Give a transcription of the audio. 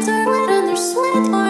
Are red and they're sweat